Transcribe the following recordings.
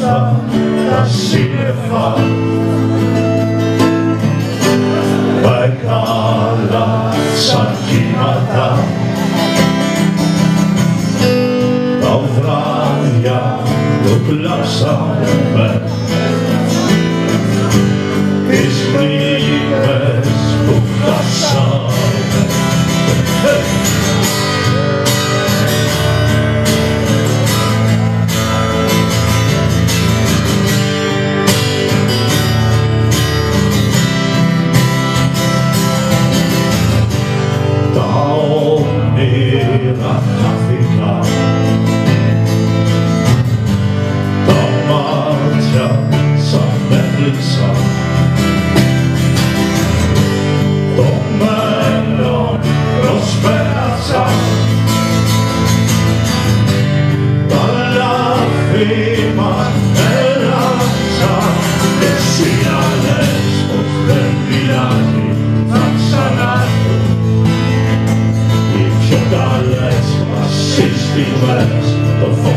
Wasser, das Schiffer Bei Vera Africa To marcia sa bellezza στιγμές το φως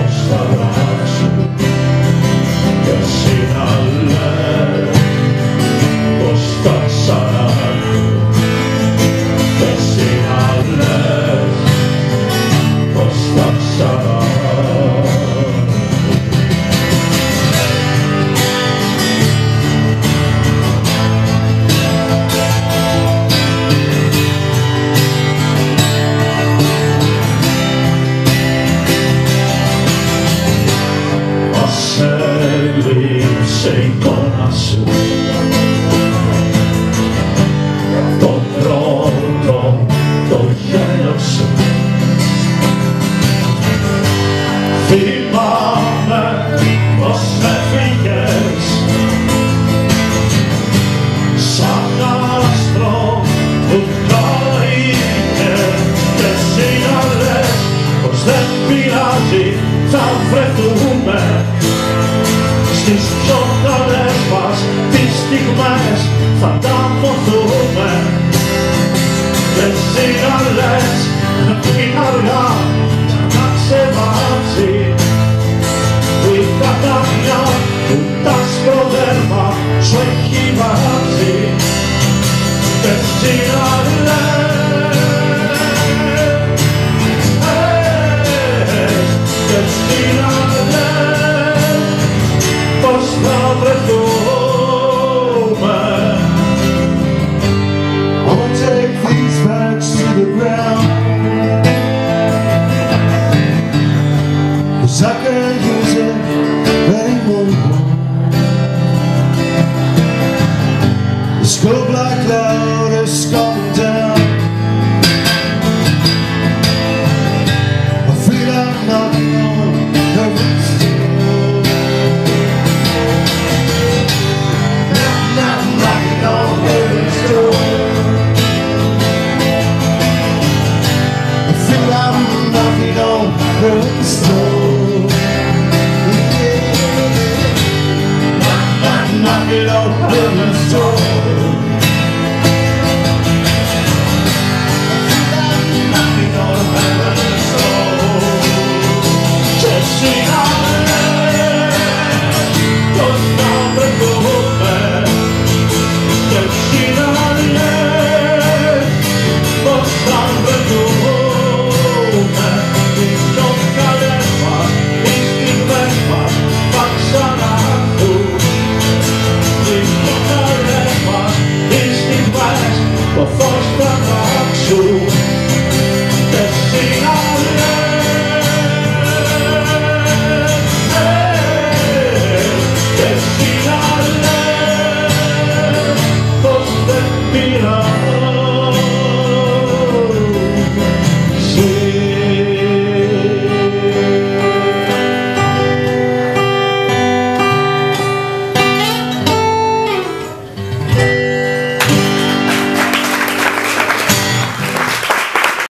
έλειψε η εικόνα σου. Το πρώτο το γέλιο σου. Θυμάμαι πως έφυγες Σαν άστρο που καήκε Και εσύ να λες πως δεν πειράζει θα βρεθούμε στις πιο καλές μας τις στιγμές θα τα ποθούμε και εσύ να λες να είναι αργά να ξεβάψει η κατάμια που τα σκροδέρμα σου έχει βαράσει και εσύ Cause I can't use it anymore The scope like cloud down. I feel I'm knocking on door knocking on door I I'm knocking on heaven's it all in the store Behind